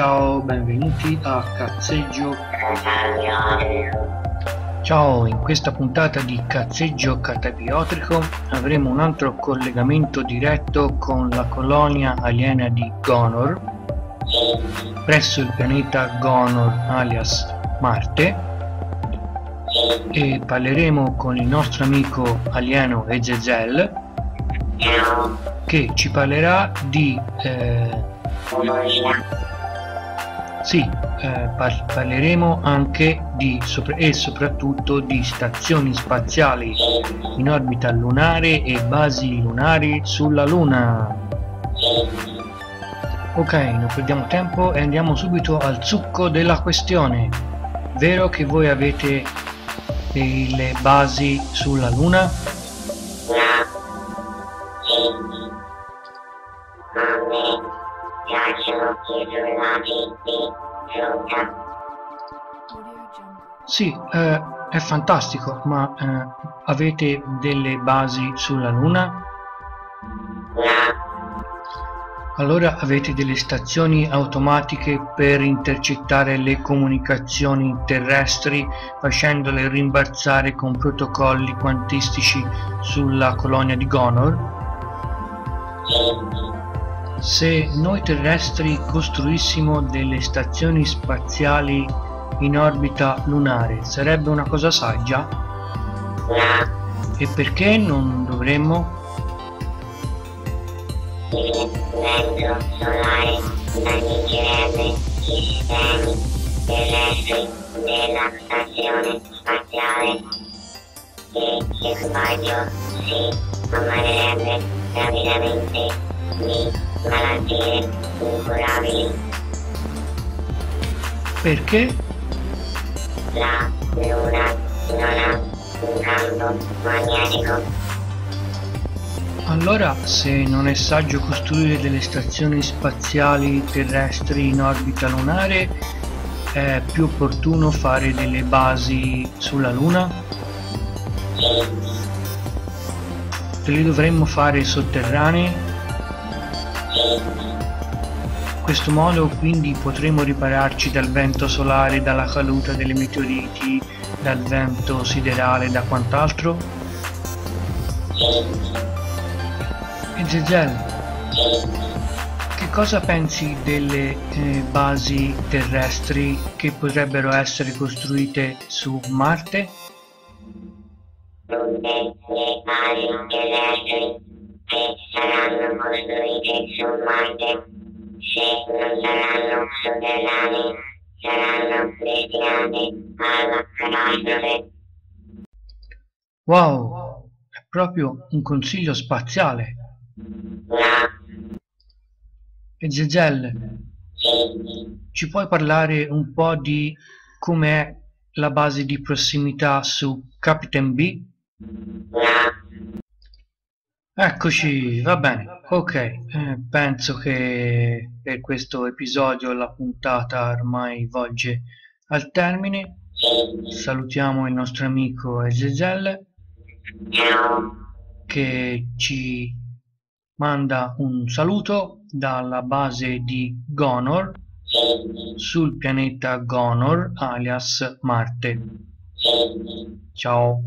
Ciao, benvenuti a Cazzeggio. Ciao, in questa puntata di Cazzeggio Catapiotrico avremo un altro collegamento diretto con la colonia aliena di Gonor presso il pianeta Gonor alias Marte e parleremo con il nostro amico alieno Ezezel che ci parlerà di eh, sì, eh, par parleremo anche sopra e soprattutto di stazioni spaziali in orbita lunare e basi lunari sulla Luna. Ok, non perdiamo tempo e andiamo subito al succo della questione. Vero che voi avete le basi sulla Luna? Sì, eh, è fantastico, ma eh, avete delle basi sulla Luna? Allora avete delle stazioni automatiche per intercettare le comunicazioni terrestri facendole rimbalzare con protocolli quantistici sulla colonia di Gonor? Se noi terrestri costruissimo delle stazioni spaziali in orbita lunare, sarebbe una cosa saggia? E perché non dovremmo? Il vento solare danneggerebbe i sistemi terrestri della stazione spaziale e l'equipaggio si ammalerebbe rapidamente malattie incurabili. Perché? La Luna non ha un campo magnetico. Allora, se non è saggio costruire delle stazioni spaziali terrestri in orbita lunare, è più opportuno fare delle basi sulla Luna? Sì. Le dovremmo fare sotterranee in questo modo quindi potremo ripararci dal vento solare, dalla caduta delle meteoriti, dal vento siderale, da quant'altro? E Zezel, che cosa pensi delle eh, basi terrestri che potrebbero essere costruite su Marte? Saranno costruite Marte, se non saranno sotterranee, saranno destinate alla catastrofe. Wow, è proprio un consiglio spaziale. No. E Zezel, Sì. ci puoi parlare un po' di com'è la base di prossimità su Captain B? No. Eccoci, va bene, ok, eh, penso che per questo episodio la puntata ormai volge al termine. Salutiamo il nostro amico Ezezel che ci manda un saluto dalla base di Gonor sul pianeta Gonor alias Marte. Ciao.